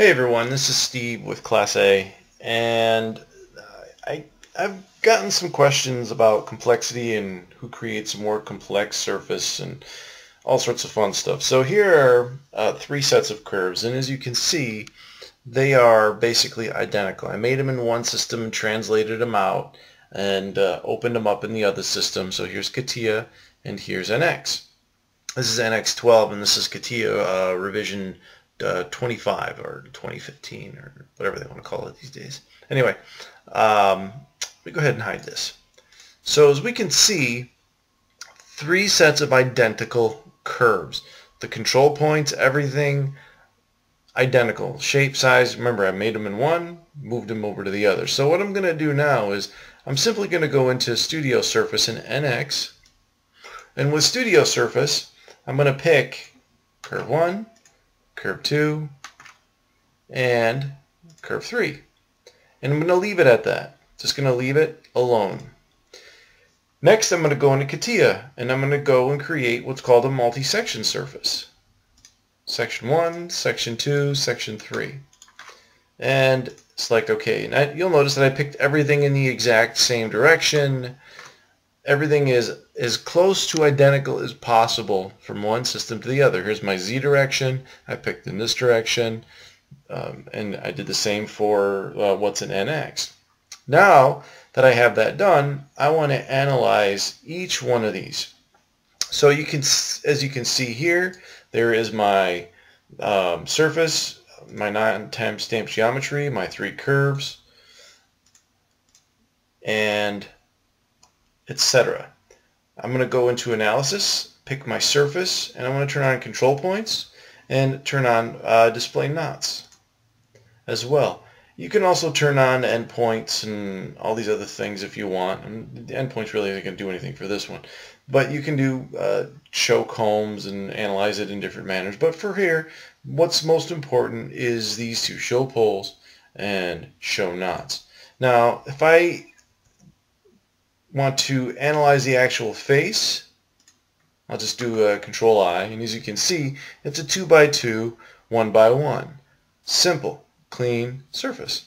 Hey everyone, this is Steve with Class A, and I, I've gotten some questions about complexity and who creates a more complex surface and all sorts of fun stuff. So here are uh, three sets of curves, and as you can see, they are basically identical. I made them in one system and translated them out and uh, opened them up in the other system. So here's CATIA and here's NX. This is NX12 and this is CATIA uh, revision uh, 25 or 2015 or whatever they want to call it these days. Anyway, um, let me go ahead and hide this. So as we can see, three sets of identical curves. The control points, everything identical. Shape, size, remember I made them in one, moved them over to the other. So what I'm going to do now is I'm simply going to go into Studio Surface in NX. And with Studio Surface, I'm going to pick curve 1, curve 2, and curve 3. And I'm going to leave it at that. Just going to leave it alone. Next, I'm going to go into CATIA, and I'm going to go and create what's called a multi-section surface. Section 1, Section 2, Section 3. And select OK. And you'll notice that I picked everything in the exact same direction everything is as close to identical as possible from one system to the other. Here's my Z direction. I picked in this direction. Um, and I did the same for uh, what's in NX. Now that I have that done, I want to analyze each one of these. So you can, as you can see here, there is my um, surface, my non-time stamped geometry, my three curves, and etc. I'm going to go into analysis, pick my surface, and I'm going to turn on control points and turn on uh, display knots as well. You can also turn on endpoints and all these other things if you want. And the endpoints really aren't going to do anything for this one. But you can do uh, show combs and analyze it in different manners. But for here, what's most important is these two, show poles and show knots. Now, if I want to analyze the actual face, I'll just do a control I, and as you can see, it's a 2 by 2 1 by 1 Simple, clean surface.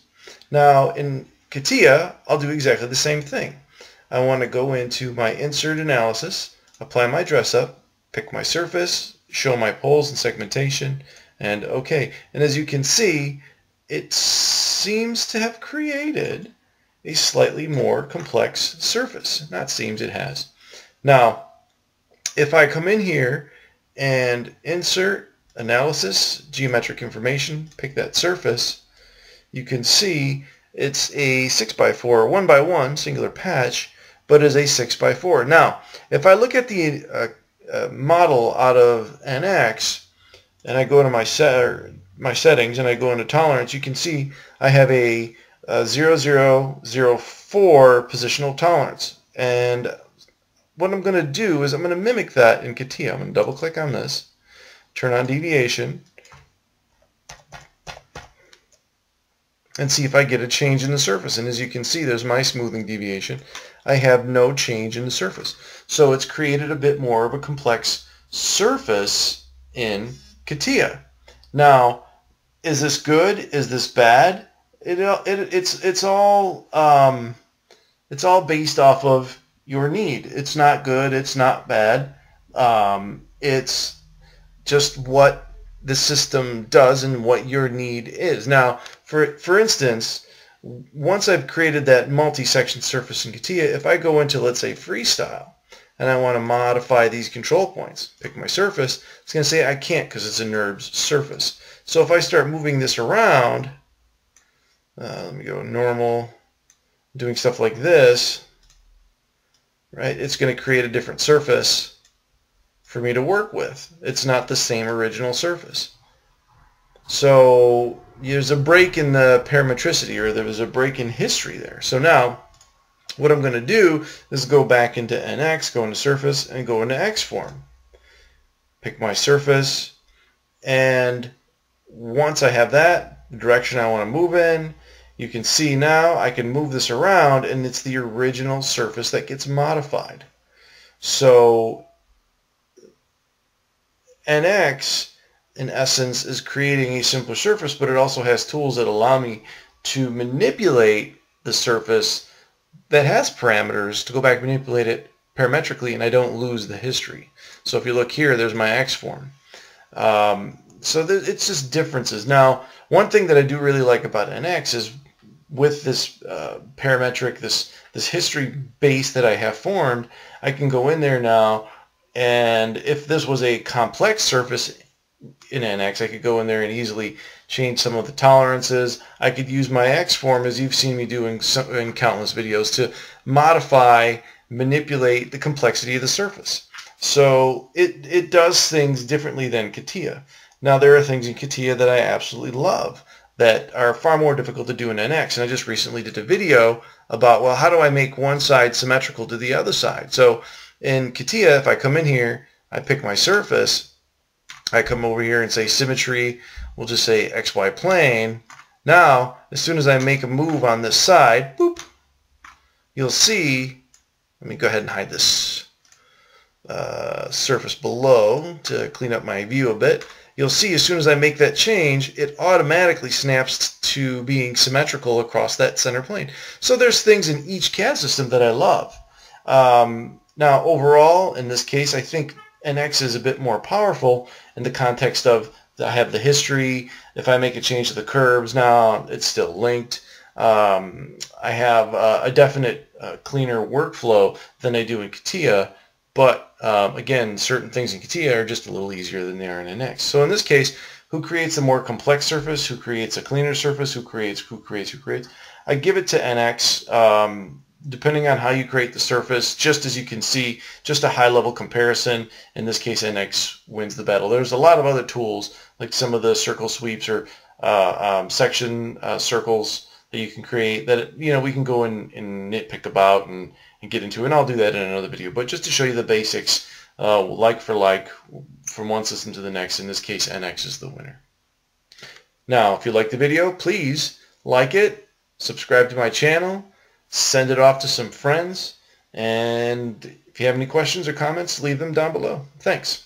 Now in CATIA, I'll do exactly the same thing. I want to go into my insert analysis, apply my dress up, pick my surface, show my poles and segmentation, and OK. And as you can see, it seems to have created a slightly more complex surface. That seems it has. Now, if I come in here and insert analysis, geometric information, pick that surface, you can see it's a 6x4, 1 by 1 singular patch, but is a 6x4. Now, if I look at the uh, uh, model out of NX, and I go into my, set, my settings and I go into tolerance, you can see I have a uh, 0004 positional tolerance. And what I'm going to do is I'm going to mimic that in CATIA. I'm going to double click on this, turn on deviation, and see if I get a change in the surface. And as you can see, there's my smoothing deviation. I have no change in the surface. So it's created a bit more of a complex surface in CATIA. Now, is this good? Is this bad? It, it it's it's all um, it's all based off of your need. It's not good. It's not bad. Um, it's just what the system does and what your need is. Now, for for instance, once I've created that multi-section surface in CATIA, if I go into, let's say, freestyle, and I want to modify these control points, pick my surface, it's going to say I can't because it's a NURBS surface. So if I start moving this around, uh, let me go normal, doing stuff like this, right, it's going to create a different surface for me to work with. It's not the same original surface. So there's a break in the parametricity or there was a break in history there. So now what I'm going to do is go back into NX, go into surface, and go into X form. Pick my surface, and once I have that, the direction I want to move in, you can see now I can move this around and it's the original surface that gets modified. So NX in essence, is creating a simpler surface, but it also has tools that allow me to manipulate the surface that has parameters to go back and manipulate it parametrically and I don't lose the history. So if you look here, there's my X form. Um, so it's just differences. Now, one thing that I do really like about NX is with this uh, parametric, this this history base that I have formed, I can go in there now, and if this was a complex surface in NX, I could go in there and easily change some of the tolerances. I could use my X form, as you've seen me doing in countless videos, to modify, manipulate the complexity of the surface. So it, it does things differently than CATIA. Now there are things in CATIA that I absolutely love that are far more difficult to do in NX. And I just recently did a video about, well, how do I make one side symmetrical to the other side? So in CATIA, if I come in here, I pick my surface, I come over here and say symmetry, we'll just say XY plane. Now, as soon as I make a move on this side, boop, you'll see, let me go ahead and hide this uh, surface below to clean up my view a bit you'll see as soon as I make that change, it automatically snaps to being symmetrical across that center plane. So there's things in each CAD system that I love. Um, now, overall, in this case, I think NX is a bit more powerful in the context of I have the history. If I make a change to the curves now, it's still linked. Um, I have uh, a definite uh, cleaner workflow than I do in CATIA. But um, again, certain things in CATIA are just a little easier than they are in NX. So in this case, who creates a more complex surface? Who creates a cleaner surface? Who creates, who creates, who creates? I give it to NX. Um, depending on how you create the surface, just as you can see, just a high-level comparison. In this case, NX wins the battle. There's a lot of other tools, like some of the circle sweeps or uh, um, section uh, circles that you can create that, you know, we can go and, and nitpick about and, and get into, and I'll do that in another video. But just to show you the basics, uh, like for like, from one system to the next, in this case, NX is the winner. Now, if you like the video, please like it, subscribe to my channel, send it off to some friends, and if you have any questions or comments, leave them down below. Thanks.